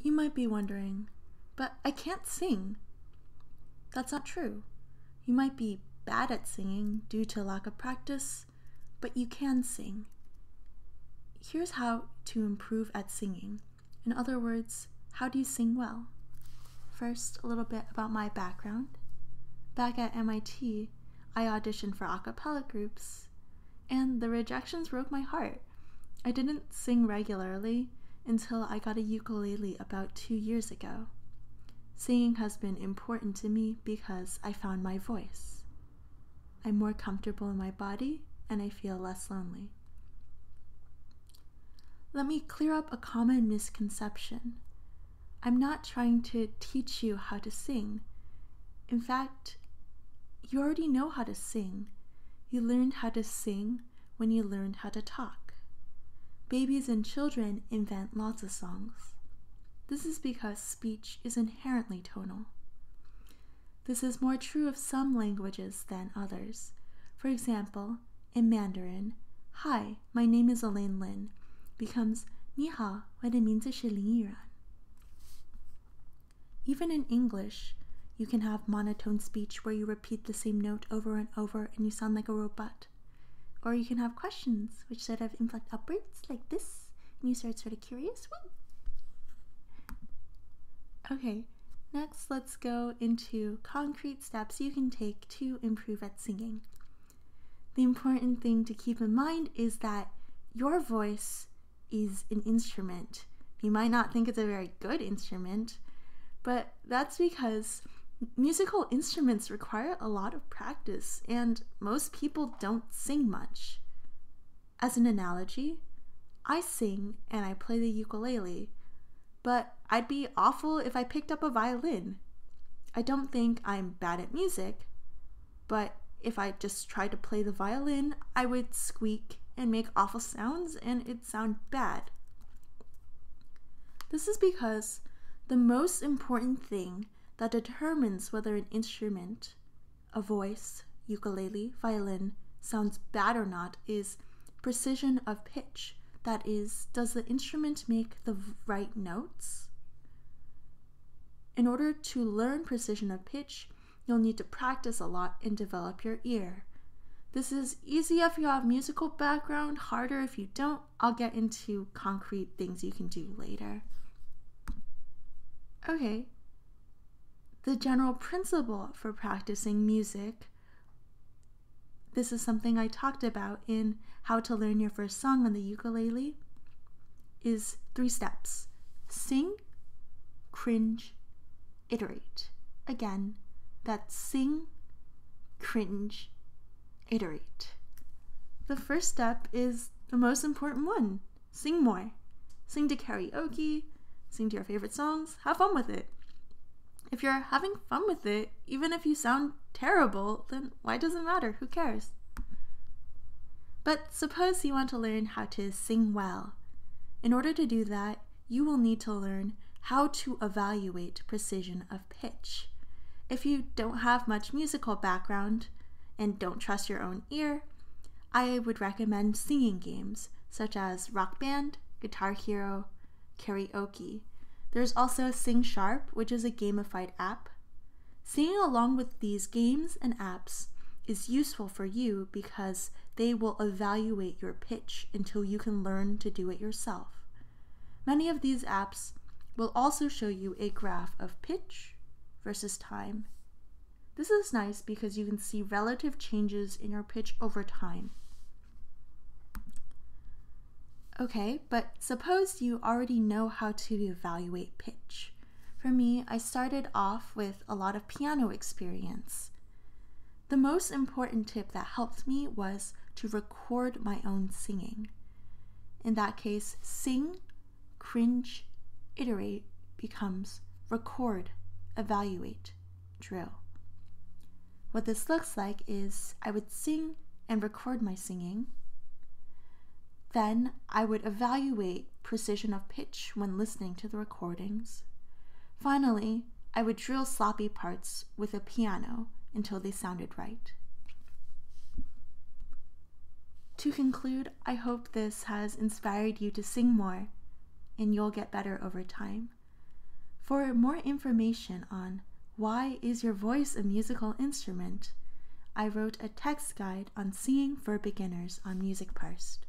You might be wondering, but I can't sing. That's not true. You might be bad at singing due to lack of practice, but you can sing. Here's how to improve at singing. In other words, how do you sing well? First, a little bit about my background. Back at MIT, I auditioned for a cappella groups, and the rejections broke my heart. I didn't sing regularly until I got a ukulele about two years ago. Singing has been important to me because I found my voice. I'm more comfortable in my body and I feel less lonely. Let me clear up a common misconception. I'm not trying to teach you how to sing. In fact, you already know how to sing. You learned how to sing when you learned how to talk babies and children invent lots of songs. This is because speech is inherently tonal. This is more true of some languages than others. For example, in Mandarin, Hi, my name is Elaine Lin becomes Ni hao, Even in English, you can have monotone speech where you repeat the same note over and over and you sound like a robot. Or you can have questions which sort of inflect upwards like this and you start sort of curious. Woo! Okay, next let's go into concrete steps you can take to improve at singing. The important thing to keep in mind is that your voice is an instrument. You might not think it's a very good instrument, but that's because musical instruments require a lot of practice, and most people don't sing much. As an analogy, I sing and I play the ukulele, but I'd be awful if I picked up a violin. I don't think I'm bad at music, but if I just tried to play the violin, I would squeak and make awful sounds and it'd sound bad. This is because the most important thing that determines whether an instrument, a voice, ukulele, violin, sounds bad or not is precision of pitch. That is, does the instrument make the right notes? In order to learn precision of pitch, you'll need to practice a lot and develop your ear. This is easy if you have musical background, harder if you don't. I'll get into concrete things you can do later. Okay. The general principle for practicing music. This is something I talked about in How to Learn Your First Song on the Ukulele is three steps. Sing, cringe, iterate. Again, that's sing, cringe, iterate. The first step is the most important one sing more. Sing to karaoke, sing to your favorite songs, have fun with it. If you're having fun with it, even if you sound terrible, then why does it matter? Who cares? But suppose you want to learn how to sing well. In order to do that, you will need to learn how to evaluate precision of pitch. If you don't have much musical background, and don't trust your own ear, I would recommend singing games such as Rock Band, Guitar Hero, Karaoke. There's also Sing Sharp, which is a gamified app. Singing along with these games and apps is useful for you because they will evaluate your pitch until you can learn to do it yourself. Many of these apps will also show you a graph of pitch versus time this is nice because you can see relative changes in your pitch over time. Okay, but suppose you already know how to evaluate pitch. For me, I started off with a lot of piano experience. The most important tip that helped me was to record my own singing. In that case, sing, cringe, iterate becomes record, evaluate, drill. What this looks like is I would sing and record my singing. Then I would evaluate precision of pitch when listening to the recordings. Finally, I would drill sloppy parts with a piano until they sounded right. To conclude, I hope this has inspired you to sing more and you'll get better over time. For more information on why is your voice a musical instrument, I wrote a text guide on singing for beginners on Music Parsed.